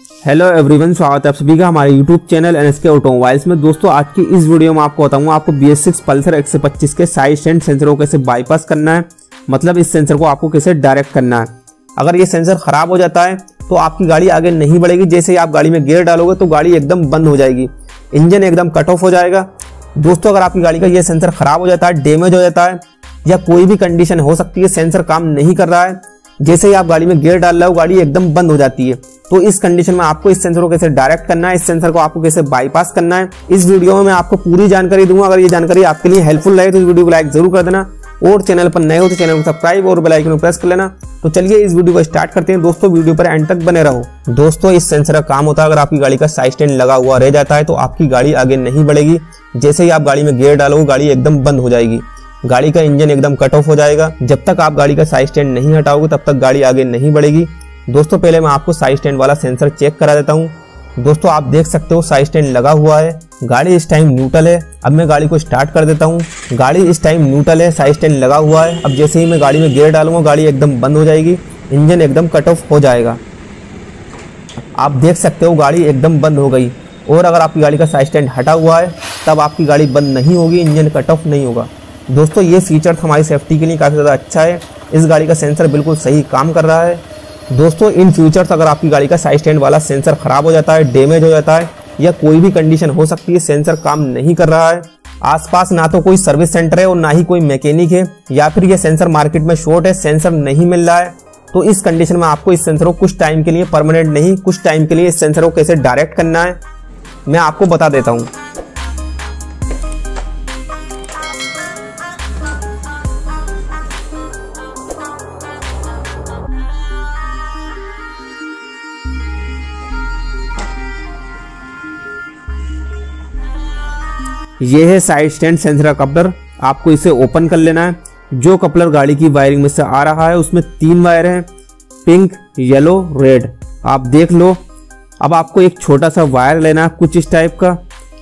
Hello everyone स्वागत है आप सभी का हमारे YouTube channel N S K automobiles में। दोस्तों, आज की इस वीडियो में आपको बताऊँगा आपको बी एस सिक्स पल्सर एक सौ पच्चीस के साइड स्टैंड सेंसर को कैसे बाईपास करना है मतलब इस सेंसर को आपको कैसे डायरेक्ट करना है। अगर ये सेंसर खराब हो जाता है तो आपकी गाड़ी आगे नहीं बढ़ेगी। जैसे ही आप गाड़ी में गेयर डालोगे तो गाड़ी एकदम बंद हो जाएगी। इंजन एकदम कट ऑफ़ हो जाएगा। दोस्तों, अगर आपकी गाड़ी का ये सेंसर खराब हो जाता है डैमेज हो जाता है, या कोई भी कंडीशन हो सकती है सेंसर काम नहीं कर रहा है जैसे ही आप गाड़ी में गियर डाल रहे हो, गाड़ी एकदम बंद हो जाती है। तो इस कंडीशन में आपको इस सेंसर को कैसे डायरेक्ट करना है, इस सेंसर को आपको कैसे बाईपास करना है, इस वीडियो में मैं आपको पूरी जानकारी दूँगा। अगर ये जानकारी आपके लिए हेल्पफुल रहे तो इस वीडियो को लाइक ज़रूर कर देना। और चैनल पर नए हो तो चैनल को सब्सक्राइब और बेल आइकन प्रेस कर लेना। तो चलिए इस वीडियो को स्टार्ट करते हैं। दोस्तों वीडियो पर एंड तक बने रहो। दोस्तों, इस सेंसर का काम होता है, अगर आपकी गाड़ी का साइड स्टैंड लगा हुआ रह जाता है तो आपकी गाड़ी आगे नहीं बढ़ेगी। जैसे ही आप गाड़ी में गियर डालोगे, गाड़ी एकदम बंद हो जाएगी। गाड़ी का इंजन एकदम कट ऑफ़ हो जाएगा। जब तक आप गाड़ी का साइड स्टैंड नहीं हटाओगे, तब तक गाड़ी आगे नहीं बढ़ेगी। दोस्तों, पहले मैं आपको साइड स्टैंड वाला सेंसर चेक करा देता हूँ। दोस्तों, आप देख सकते हो साइड स्टैंड लगा हुआ है। गाड़ी इस टाइम न्यूट्रल है। अब मैं गाड़ी को स्टार्ट कर देता हूँ। गाड़ी इस टाइम न्यूट्रल है साइड स्टैंड लगा हुआ है। अब जैसे ही मैं गाड़ी में गियर डालूँगा, गाड़ी एकदम बंद हो जाएगी। इंजन एकदम कट ऑफ़ हो जाएगा। आप देख सकते हो गाड़ी एकदम बंद हो गई। और अगर आपकी गाड़ी का साइड स्टैंड हटा हुआ है, तब आपकी गाड़ी बंद नहीं होगी, इंजन कट ऑफ़ नहीं होगा। दोस्तों, ये फीचर हमारी सेफ्टी के लिए काफ़ी ज़्यादा अच्छा है। इस गाड़ी का सेंसर बिल्कुल सही काम कर रहा है। दोस्तों, इन फ्यूचर्स अगर आपकी गाड़ी का साइड स्टैंड वाला सेंसर खराब हो जाता है डैमेज हो जाता है, या कोई भी कंडीशन हो सकती है सेंसर काम नहीं कर रहा है। आसपास ना तो कोई सर्विस सेंटर है और ना ही कोई मैकेनिक है, या फिर ये सेंसर मार्केट में शॉर्ट है सेंसर नहीं मिल रहा है। तो इस कंडीशन में आपको इस सेंसर को कुछ टाइम के लिए परमानेंट नहीं, कुछ टाइम के लिए इस सेंसर को कैसे डायरेक्ट करना है, मैं आपको बता देता हूँ। ये है साइड स्टैंड सेंसर का कपलर आपको इसे ओपन कर लेना है। जो कपलर गाड़ी की वायरिंग में से आ रहा है, उसमें तीन वायर हैं। पिंक येलो रेड आप देख लो। अब आपको एक छोटा सा वायर लेना है कुछ इस टाइप का।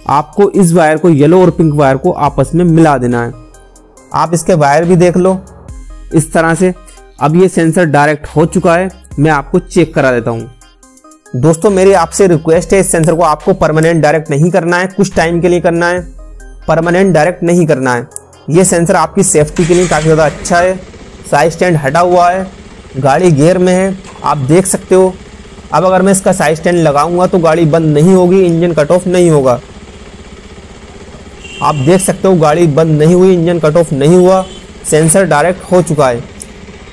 आपको इस वायर को येलो और पिंक वायर को आपस में मिला देना है। आप इसके वायर भी देख लो। इस तरह से। अब ये सेंसर डायरेक्ट हो चुका है। मैं आपको चेक करा देता हूँ। दोस्तों, मेरी आपसे रिक्वेस्ट है, इस सेंसर को आपको परमानेंट डायरेक्ट नहीं करना है। कुछ टाइम के लिए करना है। परमानेंट डायरेक्ट नहीं करना है। ये सेंसर आपकी सेफ्टी के लिए काफ़ी ज़्यादा अच्छा है। साइड स्टैंड हटा हुआ है। गाड़ी गेयर में है। आप देख सकते हो। अब अगर मैं इसका साइड स्टैंड लगाऊँगा तो गाड़ी बंद नहीं होगी इंजन कट ऑफ़ नहीं होगा। आप देख सकते हो गाड़ी बंद नहीं हुई इंजन कट ऑफ़ नहीं हुआ। सेंसर डायरेक्ट हो चुका है।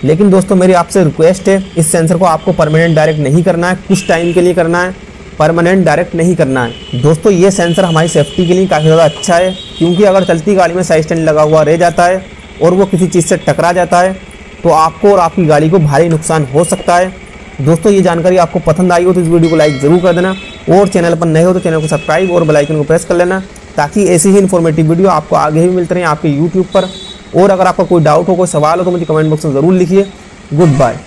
लेकिन दोस्तों मेरी आपसे रिक्वेस्ट है, इस सेंसर को आपको परमानेंट डायरेक्ट नहीं करना है। कुछ टाइम के लिए करना है? परमानेंट डायरेक्ट नहीं करना है। दोस्तों, ये सेंसर हमारी सेफ्टी के लिए काफ़ी ज़्यादा अच्छा है, क्योंकि अगर चलती गाड़ी में साइड स्टैंड लगा हुआ रह जाता है और वो किसी चीज़ से टकरा जाता है तो आपको और आपकी गाड़ी को भारी नुकसान हो सकता है। दोस्तों, ये जानकारी आपको पसंद आई हो तो इस वीडियो को लाइक ज़रूर कर देना और चैनल पर नए हो तो चैनल को सब्सक्राइब और बेलाइकन को प्रेस कर लेना ताकि ऐसी ही इन्फॉर्मेटिव वीडियो आपको आगे भी मिलते रहें आपके यूट्यूब पर। और अगर आपका कोई डाउट हो, कोई सवाल हो तो मुझे कमेंट बॉक्स में ज़रूर लिखिए। Good bye